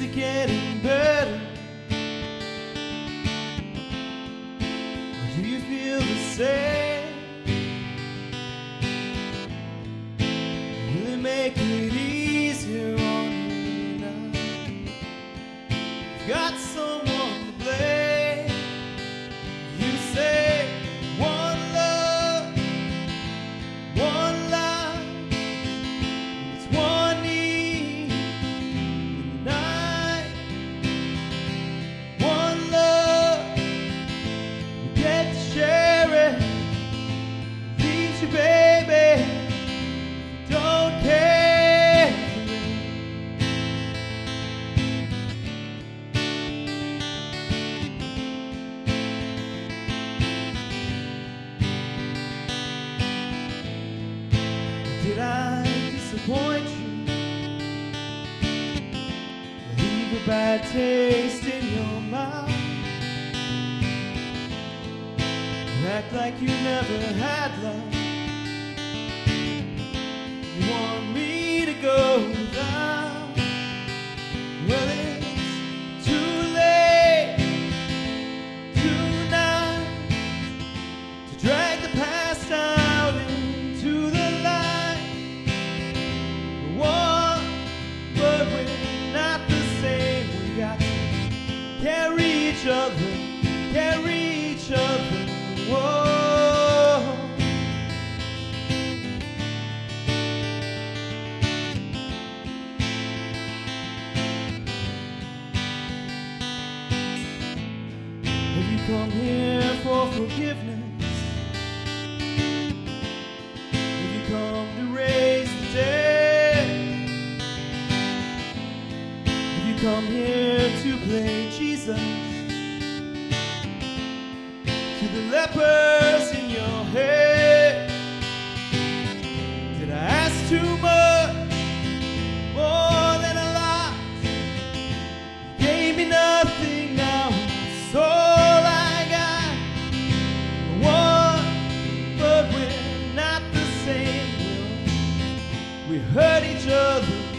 getting better? Or do you feel the same? Will it make it easier on you now? You've got bad taste in your mouth? Act like you never had love. You want me to go other, carry each other. Whoa. Have you come here for forgiveness? You come to raise the dead? You come here to play Jesus? The lepers in your head? Did I ask too much? More than a lot? You gave me nothing now, it's all I got. One, but we're not the same. We hurt each other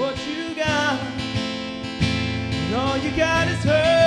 what you got. And all you got is hurt.